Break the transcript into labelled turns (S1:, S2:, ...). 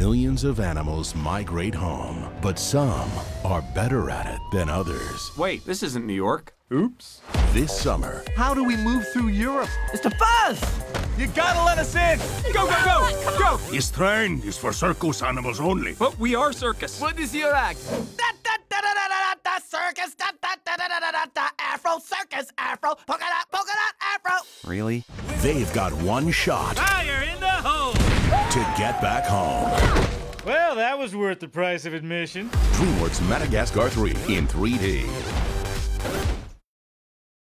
S1: millions of animals migrate home, but some are better at it than others.
S2: Wait, this isn't New York. Oops.
S1: This summer.
S3: How do we move through Europe?
S4: It's the Fuzz!
S3: You gotta let us in!
S2: Go, go, go! Go!
S5: This train is for circus animals only.
S2: But we are circus.
S3: What is your act?
S4: Da da da, da, da, da, da, circus, da, da, da, da, da, da, da, afro, circus, afro, polka dot, polka dot, afro.
S2: Really?
S1: They've got one shot.
S6: Fire in the hole!
S1: To get back home.
S6: Well, that was worth the price of admission.
S1: DreamWorks Madagascar 3 in 3D.